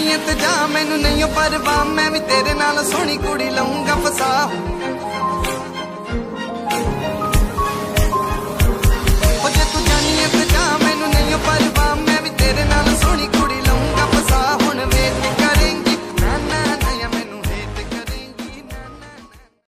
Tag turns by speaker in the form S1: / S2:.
S1: ਤੇ ਜਾ ਮੈਨੂੰ ਨਹੀਂ ਪਰਵਾਹ। ਮੈਂ ਵੀ ਤੇਰੇ ਨਾਲ ਸੋਹਣੀ ਕੁੜੀ ਲਊਂਗਾ ਫਸਾ।